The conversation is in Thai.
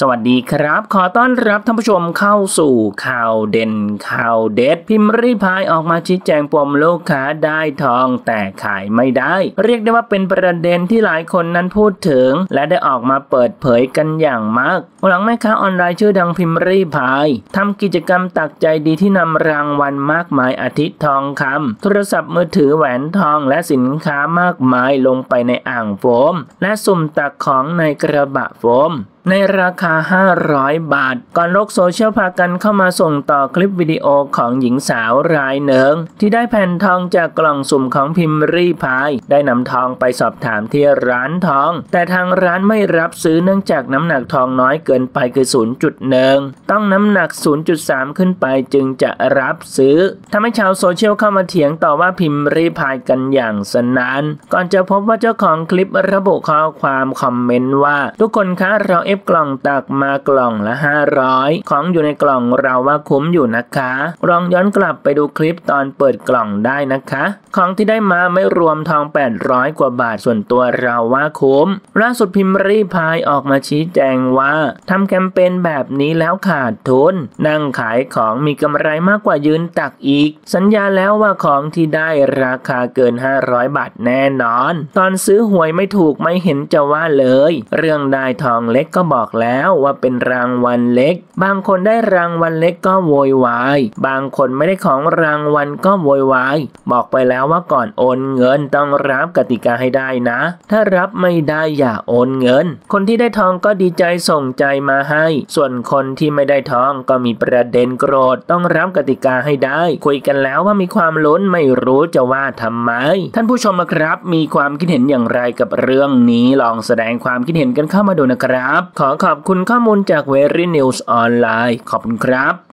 สวัสดีครับ ขอต้อนรับท่านผู้ชมเข้าสู่ข่าวเด่นข่าวเด็ด พิมพ์รีพายออกมาชี้แจงปมลูกค้าได้ทองแต่ขายไม่ได้ เรียกได้ว่าเป็นประเด็นที่หลายคนนั้นพูดถึง และได้ออกมาเปิดเผยกันอย่างมาก หลังแม่ค้าออนไลน์ชื่อดังพิมพ์รีพายทำกิจกรรมตักใจดีที่นำรางวัลมากมายอาทิตย์ทองคำโทรศัพท์มือถือแหวนทองและสินค้ามากมายลงไปในอ่างโฟม และสุ่มตักของในกระบะโฟม ในราคา 500 บาท ก่อนโลกโซเชียลพากันเข้ามาส่งต่อคลิปวิดีโอของหญิงสาวรายหนึ่งที่ได้แผ่นทองจากกล่องสุ่มของพิมรี่พาย ได้นำทองไปสอบถามที่ร้านทอง แต่ทางร้านไม่รับซื้อเนื่องจากน้ำหนักทองน้อยเกินไปคือ 0.1 ต้องน้ำหนัก 0.3 ขึ้นไปจึงจะรับซื้อทำให้ชาวโซเชียลเข้ามาเถียงต่อว่าพิมรี่พายกันอย่างสนาน ก่อนจะพบว่าเจ้าของคลิประบุข้อความคอมเมนต์ว่า ทุกคนคะเราเฟกล่องตักมากล่องละ 500 ของอยู่ในกล่องเราว่าคุ้มอยู่นะคะ ลองย้อนกลับไปดูคลิปตอนเปิดกล่องได้นะคะ ของที่ได้มาไม่รวมทอง 800 กว่าบาทส่วนตัวเราว่าคุ้ม ล่าสุดพิมพ์รีพายออกมาชี้แจงว่าทำแคมเปญแบบนี้แล้วขาดทุน นั่งขายของมีกำไรมากกว่ายืนตักอีก สัญญาแล้วว่าของที่ได้ราคาเกิน 500 บาทแน่นอน ตอนซื้อหวยไม่ถูกไม่เห็นจะว่าเลย เรื่องได้ทองเล็กก็บอกแล้วว่าเป็นรางวัลเล็ก บางคนได้รางวัลเล็กก็โวยวาย บางคนไม่ได้ของรางวัลก็โวยวาย บอกไปแล้วว่าก่อนโอนเงินต้องรับกติกาให้ได้นะ ถ้ารับไม่ได้อย่าโอนเงิน คนที่ได้ทองก็ดีใจส่งใจมาให้ ส่วนคนที่ไม่ได้ทองก็มีประเด็นโกรธต้องรับกติกาให้ได้ คุยกันแล้วว่ามีความลุ้นไม่รู้จะว่าทำไม ท่านผู้ชมนะครับ มีความคิดเห็นอย่างไรกับเรื่องนี้ลองแสดงความคิดเห็นกันเข้ามาดูนะครับขอขอบคุณข้อมูลจากเวรี่นิวส์ออนไลน์ขอบคุณครับ